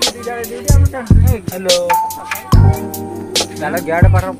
hello